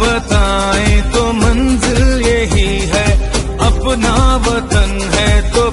बताएँ तो मंजिल यही है अपना वतन है तो